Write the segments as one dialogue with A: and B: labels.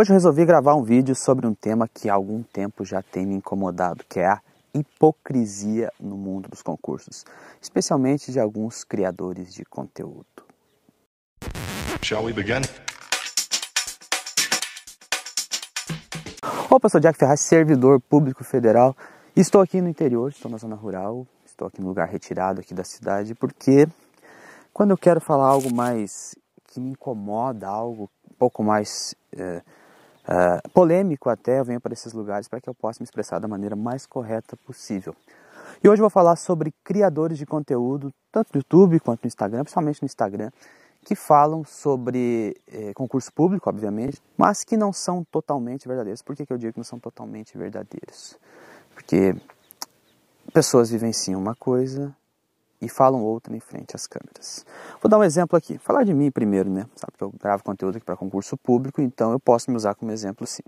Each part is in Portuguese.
A: Hoje eu resolvi gravar um vídeo sobre um tema que há algum tempo já tem me incomodado, que é a hipocrisia no mundo dos concursos, especialmente de alguns criadores de conteúdo. Shall we begin? Opa, sou Jack Ferraz, servidor público federal. Estou aqui no interior, estou na zona rural, estou aqui no lugar retirado aqui da cidade, porque quando eu quero falar algo mais que me incomoda, algo um pouco mais é, é, polêmico até, eu venho para esses lugares para que eu possa me expressar da maneira mais correta possível. E hoje eu vou falar sobre criadores de conteúdo, tanto no YouTube quanto no Instagram, principalmente no Instagram, que falam sobre é, concurso público, obviamente, mas que não são totalmente verdadeiros. Por que, que eu digo que não são totalmente verdadeiros? Porque pessoas vivenciam uma coisa e falam outra em frente às câmeras. Vou dar um exemplo aqui. Falar de mim primeiro, né? Sabe que eu gravo conteúdo aqui para concurso público, então eu posso me usar como exemplo sim.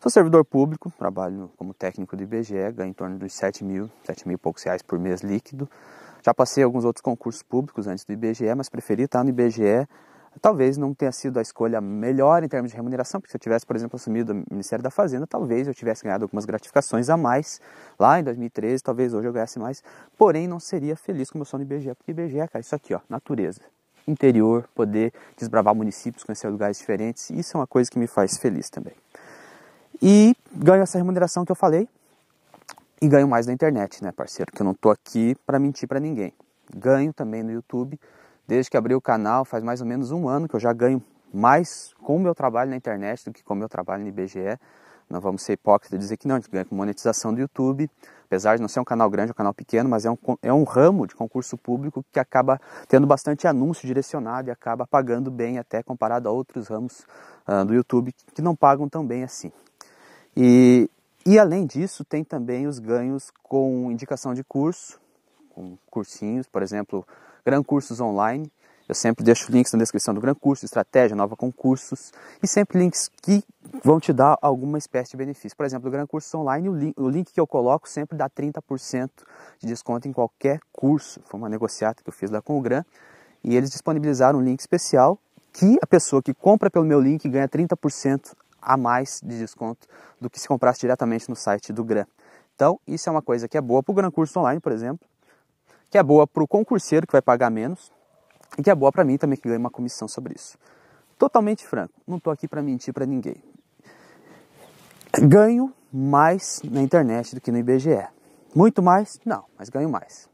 A: Sou servidor público, trabalho como técnico do IBGE, ganho em torno dos 7 mil, 7 mil e poucos reais por mês líquido. Já passei alguns outros concursos públicos antes do IBGE, mas preferi estar no IBGE talvez não tenha sido a escolha melhor em termos de remuneração, porque se eu tivesse, por exemplo, assumido o Ministério da Fazenda, talvez eu tivesse ganhado algumas gratificações a mais lá em 2013, talvez hoje eu ganhasse mais, porém não seria feliz como eu sou no IBGE, porque IBGE, cara, isso aqui, ó, natureza, interior, poder desbravar municípios, conhecer lugares diferentes, isso é uma coisa que me faz feliz também. E ganho essa remuneração que eu falei, e ganho mais na internet, né, parceiro, que eu não tô aqui para mentir para ninguém. Ganho também no YouTube, Desde que abri o canal, faz mais ou menos um ano que eu já ganho mais com o meu trabalho na internet do que com o meu trabalho no IBGE. Não vamos ser hipócritas e dizer que não, a gente ganha com monetização do YouTube. Apesar de não ser um canal grande, é um canal pequeno, mas é um, é um ramo de concurso público que acaba tendo bastante anúncio direcionado e acaba pagando bem até comparado a outros ramos uh, do YouTube que não pagam tão bem assim. E, e além disso, tem também os ganhos com indicação de curso, com cursinhos, por exemplo, Gran Cursos Online. Eu sempre deixo links na descrição do Gran Curso, Estratégia, Nova Concursos e sempre links que vão te dar alguma espécie de benefício. Por exemplo, o Gran Cursos Online, o link, o link que eu coloco sempre dá 30% de desconto em qualquer curso. Foi uma negociata que eu fiz lá com o Gran e eles disponibilizaram um link especial que a pessoa que compra pelo meu link ganha 30% a mais de desconto do que se comprasse diretamente no site do Gran. Então, isso é uma coisa que é boa para o Gran Curso Online, por exemplo, que é boa para o concurseiro que vai pagar menos e que é boa para mim também que ganha uma comissão sobre isso. Totalmente franco, não estou aqui para mentir para ninguém. Ganho mais na internet do que no IBGE. Muito mais? Não, mas ganho mais.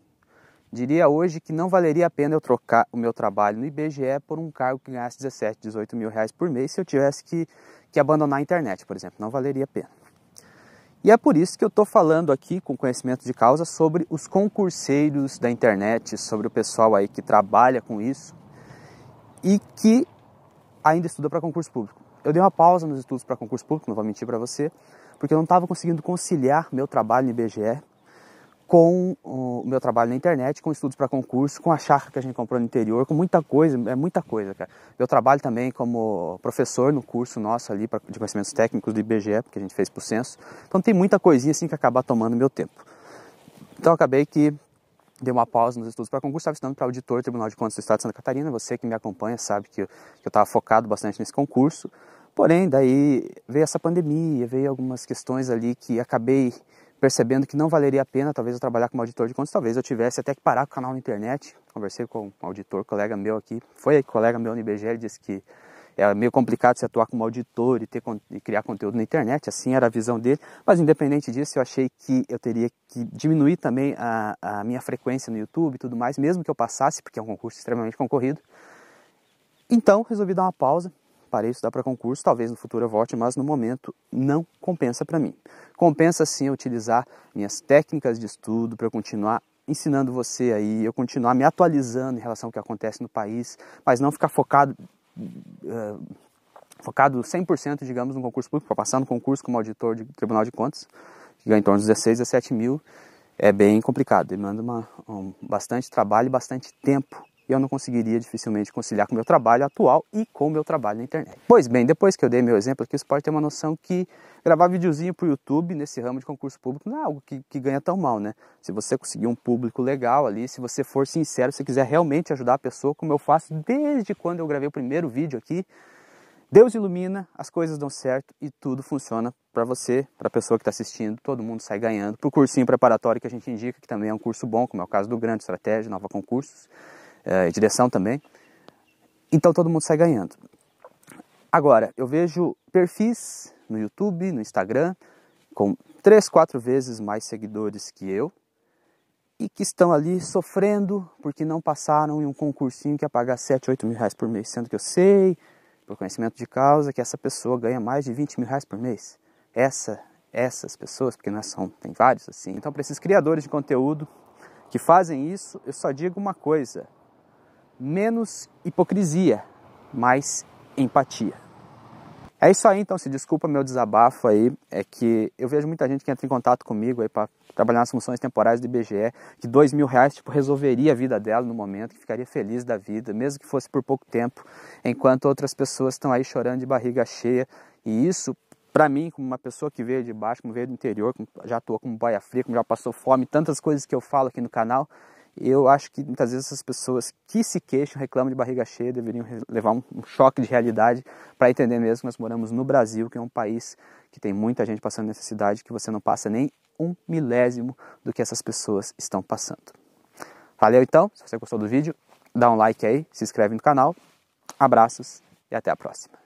A: Diria hoje que não valeria a pena eu trocar o meu trabalho no IBGE por um cargo que ganhasse 17, 18 mil reais por mês se eu tivesse que, que abandonar a internet, por exemplo. Não valeria a pena. E é por isso que eu estou falando aqui com conhecimento de causa sobre os concurseiros da internet, sobre o pessoal aí que trabalha com isso e que ainda estuda para concurso público. Eu dei uma pausa nos estudos para concurso público, não vou mentir para você, porque eu não estava conseguindo conciliar meu trabalho no IBGE com o meu trabalho na internet, com estudos para concurso, com a chácara que a gente comprou no interior, com muita coisa, é muita coisa, cara. Eu trabalho também como professor no curso nosso ali de conhecimentos técnicos do IBGE, porque a gente fez por censo. Então tem muita coisinha assim que acaba tomando meu tempo. Então acabei que dei uma pausa nos estudos para concurso, estava estudando para auditor do Tribunal de Contas do Estado de Santa Catarina. Você que me acompanha sabe que eu estava focado bastante nesse concurso. Porém, daí veio essa pandemia, veio algumas questões ali que acabei percebendo que não valeria a pena talvez eu trabalhar como auditor de contas, talvez eu tivesse até que parar com o canal na internet. Conversei com um auditor, colega meu aqui, foi colega meu no IBGE, ele disse que é meio complicado se atuar como auditor e, ter, e criar conteúdo na internet, assim era a visão dele, mas independente disso eu achei que eu teria que diminuir também a, a minha frequência no YouTube e tudo mais, mesmo que eu passasse, porque é um concurso extremamente concorrido. Então resolvi dar uma pausa, parei de estudar para concurso, talvez no futuro eu volte, mas no momento não compensa para mim. Compensa sim utilizar minhas técnicas de estudo para continuar ensinando você aí, eu continuar me atualizando em relação ao que acontece no país, mas não ficar focado uh, focado 100%, digamos, no concurso público, para passar no concurso como auditor de Tribunal de Contas, que ganha em torno de 16, 17 mil, é bem complicado, demanda uma, um, bastante trabalho e bastante tempo eu não conseguiria dificilmente conciliar com o meu trabalho atual e com o meu trabalho na internet. Pois bem, depois que eu dei meu exemplo aqui, você pode ter uma noção que gravar videozinho para o YouTube nesse ramo de concurso público não é algo que, que, ganha tão mal, né? Se você conseguir um público legal ali, se você for sincero, se quiser realmente ajudar a pessoa, como eu faço desde quando eu gravei o primeiro vídeo aqui, Deus ilumina, as coisas dão certo e tudo funciona para você, para a pessoa que está assistindo, todo mundo sai ganhando. Para o cursinho preparatório que a gente indica, que também é um curso bom, como é o caso do Grande Estratégia, Nova Concursos, é, direção também. Então todo mundo sai ganhando. Agora, eu vejo perfis no YouTube, no Instagram, com três, quatro vezes mais seguidores que eu, e que estão ali sofrendo porque não passaram em um concursinho que ia pagar 7, 8 mil reais por mês, sendo que eu sei por conhecimento de causa, que essa pessoa ganha mais de 20 mil reais por mês. Essa, essas pessoas, porque nós são, tem vários assim. Então, para esses criadores de conteúdo que fazem isso, eu só digo uma coisa: menos hipocrisia, mais empatia. É isso aí, então, se desculpa meu desabafo aí, é que eu vejo muita gente que entra em contato comigo aí para trabalhar nas funções temporais do IBGE, que dois mil reais tipo, resolveria a vida dela no momento, que ficaria feliz da vida, mesmo que fosse por pouco tempo, enquanto outras pessoas estão aí chorando de barriga cheia. E isso, para mim, como uma pessoa que veio de baixo, como veio do interior, já atuou como boia fria, como já passou fome, tantas coisas que eu falo aqui no canal, eu acho que muitas vezes essas pessoas que se queixam, reclamam de barriga cheia, deveriam levar um, choque de realidade para entender mesmo que nós moramos no Brasil, que é um país que tem muita gente passando necessidade, que você não passa nem um milésimo do que essas pessoas estão passando. Valeu então, se você gostou do vídeo, dá um like aí, se inscreve no canal, abraços e até a próxima.